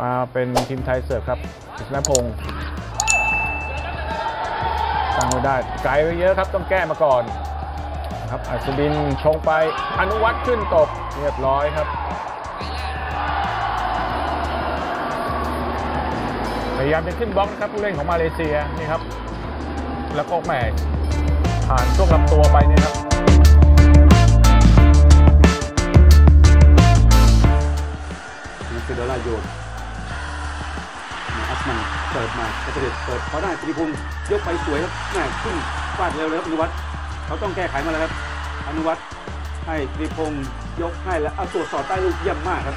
มาเป็นทีมไทยเสิร์ฟครับกฤษณพงศ์ตั้งไม่ได้ไกลไปเยอะครับต้องแก้มาก่อนครับอัศดินชงไปอนุวัฒน์ขึ้นตบเรียบร้อยครับพยายามจะขึ้นบล็อกครับผู้เล่นของมาเลเซียนี่ครับ แล้วก็แหมผ่านช่วงลำตัวไปเนี่ยครับนี่คือดอลลาร์โยน มันเปิดมาเกษตรเปิดเขาได้ตรีพงศ์ยกไปสวยครับแม่ขึ้นฟาดเร็วเลยครับอนุวัฒน์เขาต้องแก้ไขมาแล้วครับอนุวัฒน์ให้ตรีพงศ์ยกให้แล้วเอาตรวจสอบใต้ลูกเยี่ยมมากครับ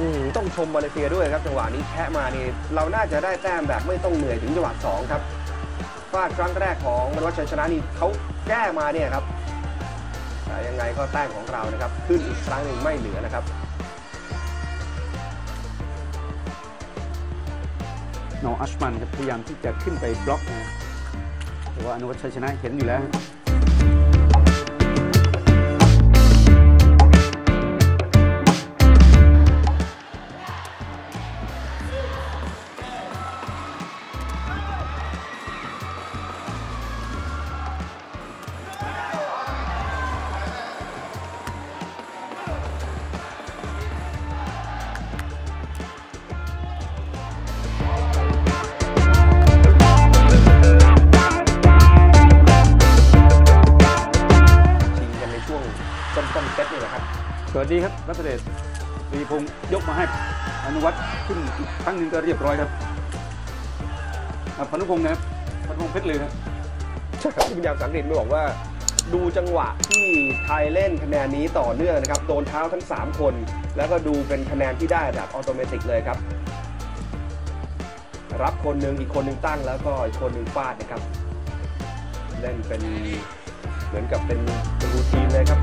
อืมต้องชมมาเลเซียด้วยครับ จังหวะนี้แคะมานี่เราน่าจะได้แต้มแบบไม่ต้องเหนื่อยถึงจังหวะสองครับฟาดครั้งแรกของมรวัชชัยชนะนี่เขาแก้มาเนี่ยครับแต่ยังไงก็แต้มของเรานะครับ ขึ้นอีกครั้งหนึ่งไม่เหลือนะครับ โนอัชมันครับพยายามที่จะขึ้นไปบล็อกนะแต่ว่าอนุวัฒชัยชนะเห็นอยู่แล้ว ดีครับรัตเดชรีพงศ์ยกมาให้อนุวัฒน์ขึ้นอีกครั้งหนึ่งก็เรียบร้อยครับพานุพงศ์นะครับพานุพงศ์เพชรเลยครับใช่ครับที่พยามสังเกตไม่บอกว่า ดูจังหวะที่ไทยเล่นคะแนนนี้ต่อเนื่องนะครับ โดนเท้าทั้ง 3 คน แล้วก็ดูเป็นคะแนนที่ได้แบบออโตเมติเลยครับ รับคนหนึ่งอีกคนหนึ่งตั้งแล้วก็อีกคนหนึ่งฟาดนะครับ เล่นเป็นเหมือนกับเป็นเป็นรูทีนเลยครับ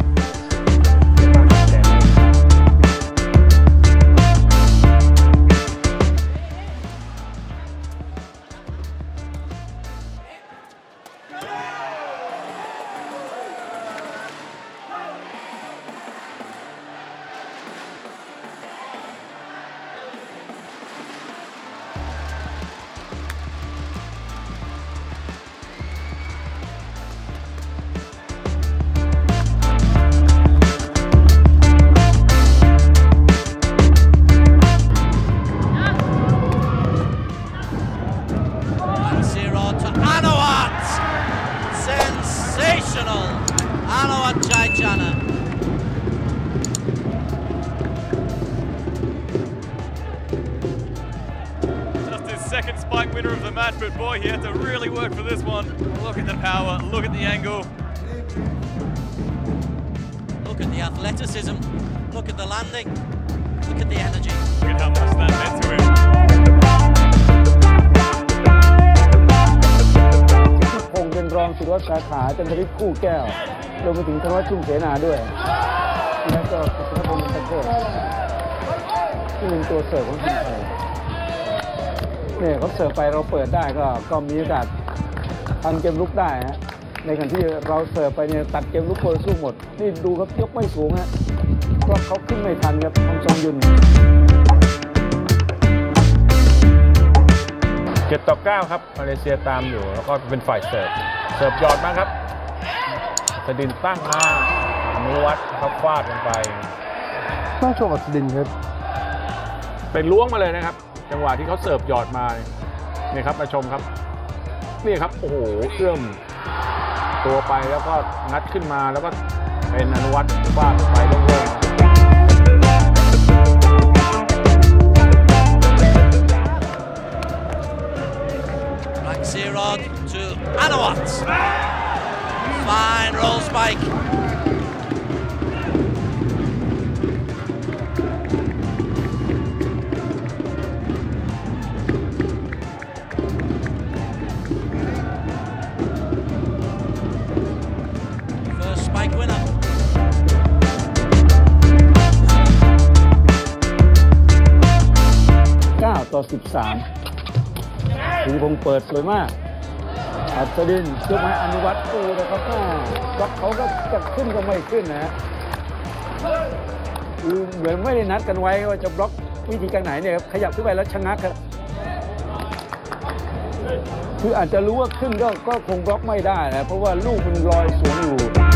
Jaijana. Just his second spike winner of the match, but boy, he had to really work for this one. Look at the power, look at the angle. Look at the athleticism. Look at the landing. Look at the energy. Look at how much that meant to him. องสุรวัฒน์สาขาจันทริศคู่แก้วรวมไปถึงธนวัฒน์ชุ่มเสนาด้วย แล้วก็กฤษณพงศ์ตะโกนที่เป็นตัวเสิร์ฟของทีมไทยเนี่ยเขาเสิร์ฟไปเราเปิดได้ก็ก็มีโอกาสทำเกมลุกได้ฮะในขณะที่เราเสิร์ฟไปเนี่ยตัดเกมลุกคนสู้หมด นี่ดูครับยกไม่สูงฮะเพราะเขาขึ้นไม่ทันครับทำทรงยุนเจ็ดต่อเก้าครับมาเลเซียตามอยู่ แล้วก็เป็นฝ่ายเสิร์ฟ เสิร์ฟหยอดมาครับสดินตั้งมาอนุวัฒน์เขาฟาดลงไปน่าชมอัศดินครับ เป็นล้วงมาเลยนะครับ จังหวะที่เขาเสิร์ฟหยอดมานี่ครับมาชมครับ นี่ครับ โอ้โหเอื้อมตัวไปแล้วก็งัดขึ้นมาแล้วก็เป็นอนุวัฒน์ฟาดลงไปโล่งๆ Fine roll spike. First spike winner. 9ต่อ13สิงห์พงศ์เปิดสวยมาก อัศดินยกให้อนุวัตรตูนะครับบล็อกเขาก็จะขึ้นก็ไม่ขึ้นนะคือเหมือนไม่ได้นัดกันไว้ว่าจะบล็อกวิธีการไหนเนี่ยครับขยับขึ้นไปแล้วชะงักครับคืออาจจะรู้ว่าขึ้นก็ก็คงบล็อกไม่ได้นะเพราะว่าลูกมันลอยสวนอยู่